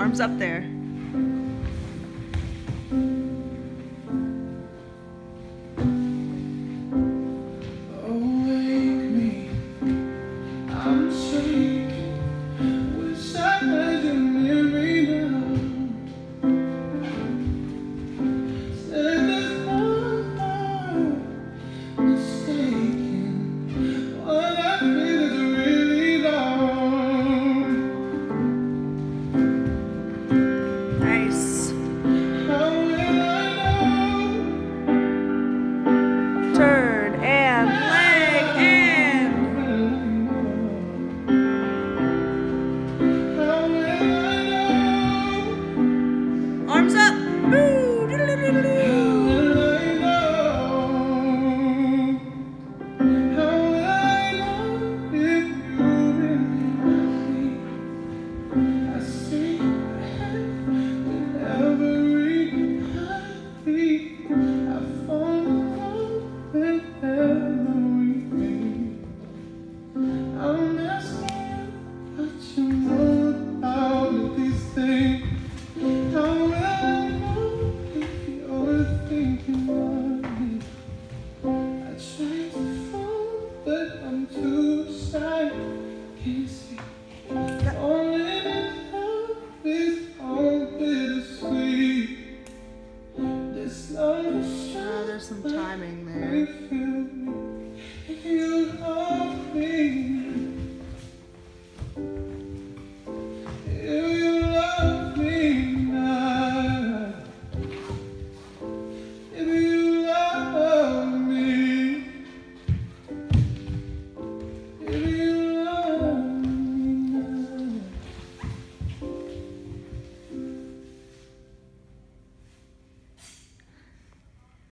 Arms up there. Griffin.